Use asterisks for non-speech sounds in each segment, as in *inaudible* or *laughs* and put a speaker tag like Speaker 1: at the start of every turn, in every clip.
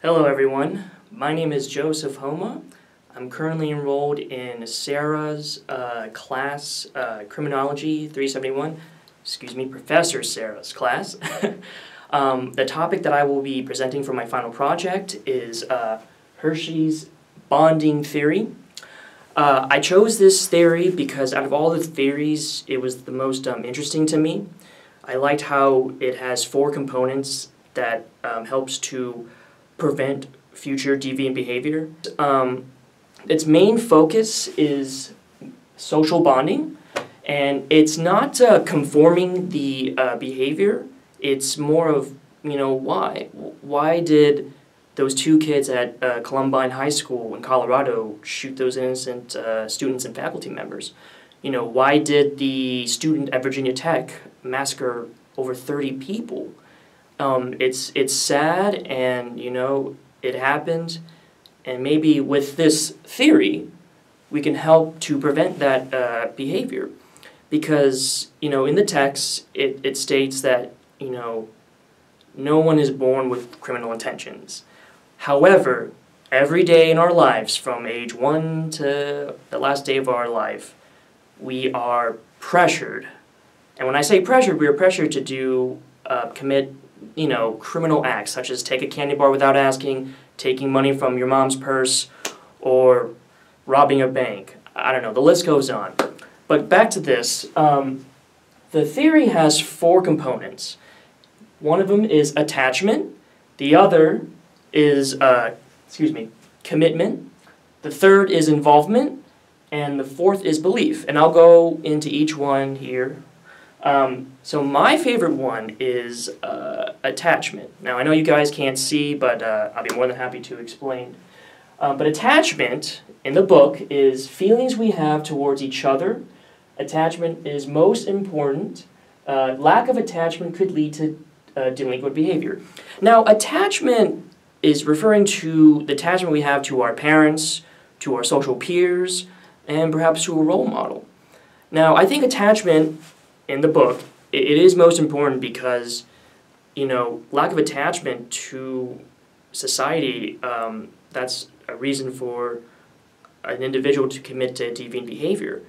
Speaker 1: Hello, everyone. My name is Joseph Homa. I'm currently enrolled in Sarah's uh, class, uh, Criminology 371, excuse me, Professor Sarah's class. *laughs* um, the topic that I will be presenting for my final project is uh, Hirschi's bonding theory. Uh, I chose this theory because out of all the theories, it was the most um, interesting to me. I liked how it has four components that um, helps to prevent future deviant behavior. Um, its main focus is social bonding, and it's not uh, conforming the uh, behavior. It's more of you know why why did those two kids at uh, Columbine High School in Colorado shoot those innocent uh, students and faculty members? You know why did the student at Virginia Tech massacre over thirty people? Um, it's it's sad and you know it happened. And maybe with this theory we can help to prevent that uh, behavior. Because you know in the text it, it states that you know no one is born with criminal intentions. However every day in our lives from age one to the last day of our life we are pressured. And when i say pressured we are pressured to do uh, commit you know, criminal acts such as take a candy bar without asking, taking money from your mom's purse, or robbing a bank. I don't know, the list goes on. But back to this. Um, the theory has four components. One of them is attachment. The other is, uh, excuse me, commitment. The third is involvement. And the fourth is belief. And I'll go into each one here um, so my favorite one is uh, attachment. Now I know you guys can't see, but uh, I'll be more than happy to explain. Um, but attachment in the book is feelings we have towards each other. Attachment is most important. Uh, lack of attachment could lead to uh, delinquent behavior. Now attachment is referring to the attachment we have to our parents, to our social peers, and perhaps to a role model. Now I think attachment in the book, it, it is most important because, you know, lack of attachment to society, um, that's a reason for an individual to commit to deviant behavior.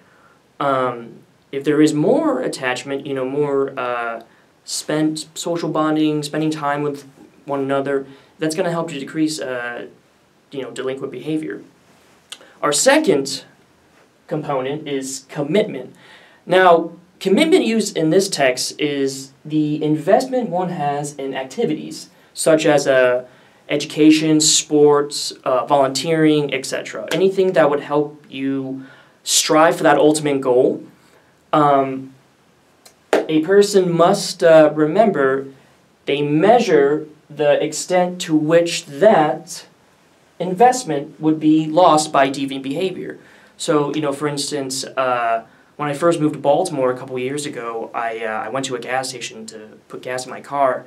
Speaker 1: Um, if there is more attachment, you know, more uh, spent social bonding, spending time with one another, that's going to help to decrease, uh, you know, delinquent behavior. Our second component is commitment. Now, Commitment used in this text is the investment one has in activities such as uh, education, sports, uh, volunteering, etc. Anything that would help you strive for that ultimate goal. Um, a person must uh, remember they measure the extent to which that investment would be lost by deviant behavior. So, you know, for instance, uh, when I first moved to Baltimore a couple years ago, I, uh, I went to a gas station to put gas in my car,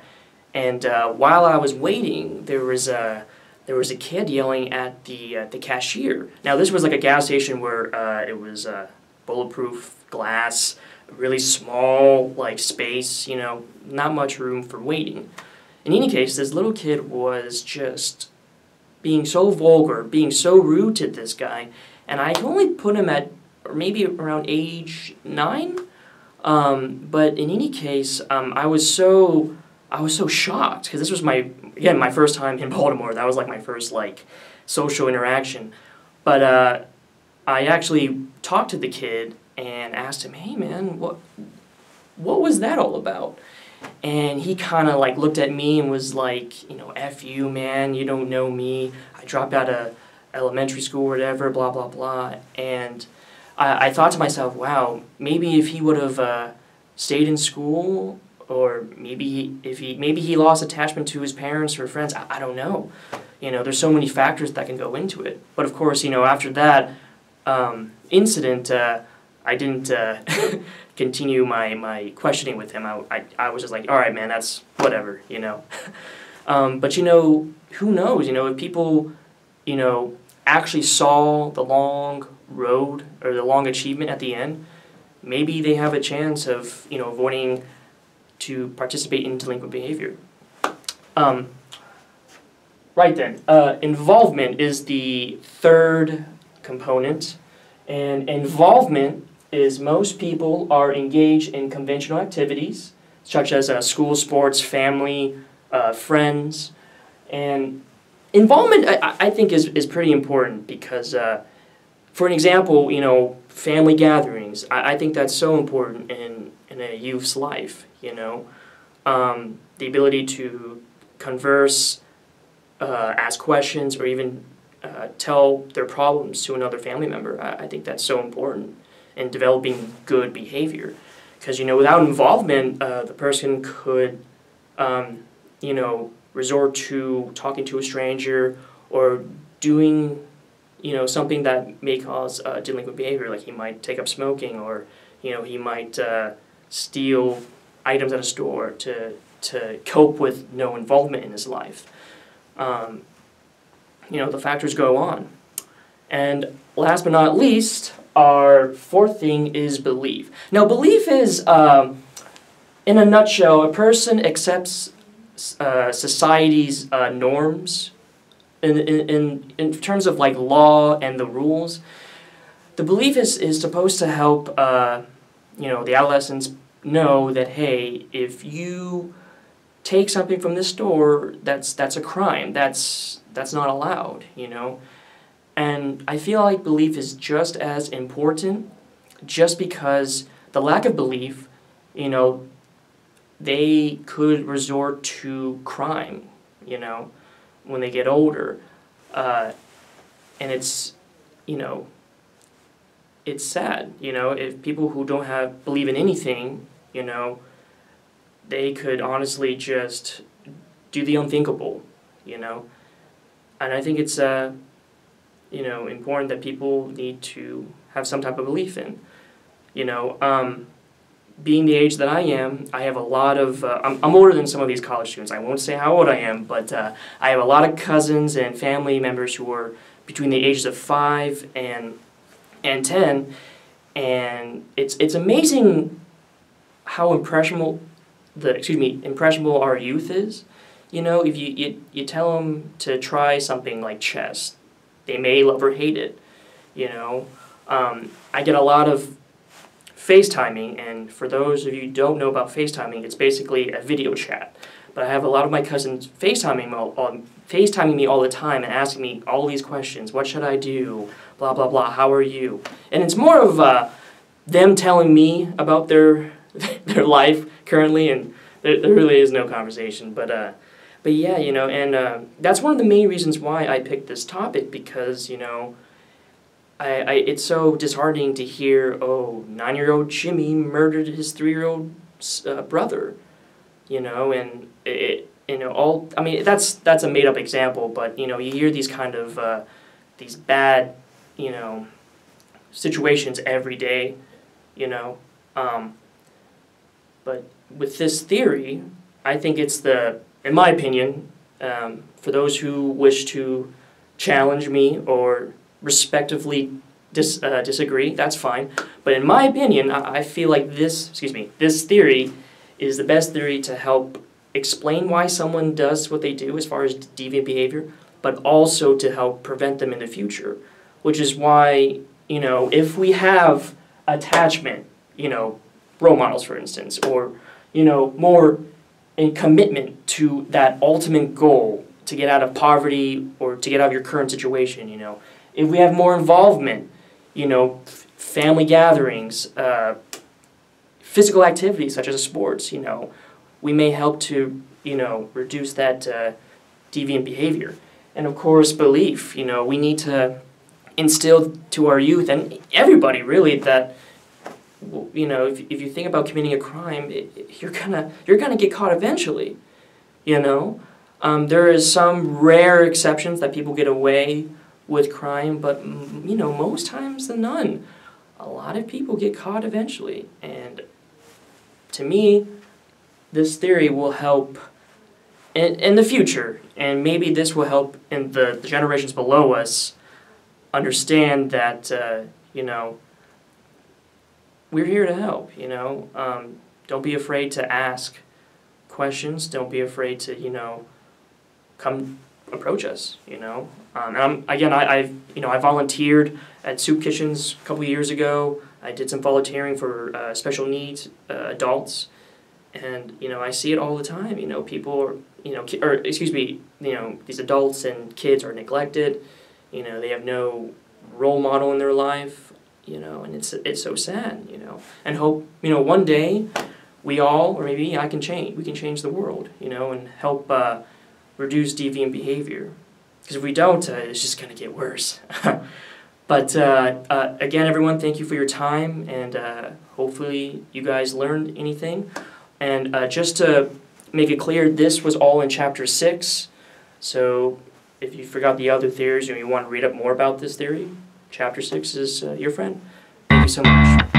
Speaker 1: and uh, while I was waiting, there was a there was a kid yelling at the uh, the cashier. Now this was like a gas station where uh, it was uh, bulletproof glass, really small like space, you know, not much room for waiting. In any case, this little kid was just being so vulgar, being so rude to this guy, and I only put him at maybe around age nine. Um, but in any case, um, I was so I was so shocked because this was my again my first time in *laughs* Baltimore. That was like my first like social interaction. But uh, I actually talked to the kid and asked him, "Hey man, what what was that all about?" And he kind of like looked at me and was like, "You know, f you, man. You don't know me. I dropped out of elementary school whatever. Blah blah blah." And I, I thought to myself, wow, maybe if he would have uh, stayed in school, or maybe if he maybe he lost attachment to his parents or friends, I, I don't know. You know, there's so many factors that can go into it. But of course, you know, after that um, incident, uh, I didn't uh, *laughs* continue my, my questioning with him. I, I, I was just like, all right, man, that's whatever, you know. *laughs* um, but, you know, who knows? You know, if people, you know, actually saw the long road or the long achievement at the end, maybe they have a chance of you know avoiding to participate in delinquent behavior. Um, right then, uh, involvement is the third component, and involvement is most people are engaged in conventional activities such as uh, school sports, family, uh, friends, and involvement. I, I think is is pretty important because, uh, for an example, you know, family gatherings. I, I think that's so important in in a youth's life. You know, um, the ability to converse, uh, ask questions, or even uh, tell their problems to another family member. I, I think that's so important in developing good behavior. Because, you know, without involvement, uh, the person could, um, you know, resort to talking to a stranger or doing, you know, something that may cause uh, delinquent behavior. Like he might take up smoking or, you know, he might uh, steal items at a store to, to cope with no involvement in his life. Um, you know, the factors go on. And last but not least, our fourth thing is belief. Now, belief is, um, in a nutshell, a person accepts uh, society's uh, norms in, in, in terms of like law and the rules. The belief is, is supposed to help, uh, you know, the adolescents know that, hey, if you take something from the store, that's, that's a crime. That's, that's not allowed, you know. And I feel like belief is just as important just because the lack of belief, you know, they could resort to crime, you know, when they get older. Uh, and it's, you know, it's sad, you know, if people who don't have believe in anything, you know, they could honestly just do the unthinkable, you know. And I think it's uh, you know, important that people need to have some type of belief in. You know, um, being the age that I am, I have a lot of, uh, I'm, I'm older than some of these college students. I won't say how old I am, but uh, I have a lot of cousins and family members who are between the ages of 5 and, and 10. And it's, it's amazing how impressionable the, excuse me, impressionable our youth is. You know, if you, you, you tell them to try something like chess, they may love or hate it. You know, um, I get a lot of FaceTiming, and for those of you who don't know about FaceTiming, it's basically a video chat. But I have a lot of my cousins FaceTiming me all, all, FaceTiming me all the time and asking me all these questions. What should I do? Blah blah blah. How are you? And it's more of uh, them telling me about their *laughs* their life currently, and there, there really is no conversation. But uh, but yeah, you know, and uh, that's one of the main reasons why I picked this topic because you know, I, I it's so disheartening to hear oh nine year old Jimmy murdered his three year old uh, brother, you know, and it you know all I mean that's that's a made up example, but you know you hear these kind of uh, these bad you know situations every day, you know, um, but with this theory, I think it's the in my opinion, um, for those who wish to challenge me or respectively dis, uh, disagree, that's fine. But in my opinion, I, I feel like this, excuse me, this theory is the best theory to help explain why someone does what they do as far as deviant behavior, but also to help prevent them in the future. Which is why, you know, if we have attachment, you know, role models, for instance, or, you know, more and commitment to that ultimate goal to get out of poverty or to get out of your current situation, you know. If we have more involvement, you know, family gatherings, uh, physical activities such as sports, you know, we may help to, you know, reduce that uh, deviant behavior. And of course, belief, you know, we need to instill to our youth and everybody really that you know, if, if you think about committing a crime, it, it, you're gonna you're gonna get caught eventually. You know, um, there is some rare exceptions that people get away with crime, but you know, most times than none, a lot of people get caught eventually. And to me, this theory will help in, in the future, and maybe this will help in the, the generations below us understand that uh, you know we're here to help, you know. Um, don't be afraid to ask questions. Don't be afraid to, you know, come approach us. You know, um, and I'm, again, I, I've you know I volunteered at soup kitchens a couple years ago. I did some volunteering for uh, special needs uh, adults, and you know I see it all the time. You know, people are you know or excuse me, you know these adults and kids are neglected. You know, they have no role model in their life. You know, and it's it's so sad. You know, and hope you know one day we all, or maybe I can change. We can change the world. You know, and help uh, reduce deviant behavior. Because if we don't, uh, it's just gonna get worse. *laughs* but uh, uh, again, everyone, thank you for your time, and uh, hopefully you guys learned anything. And uh, just to make it clear, this was all in chapter six. So if you forgot the other theories or you want to read up more about this theory, chapter six is your friend. Thank you so much.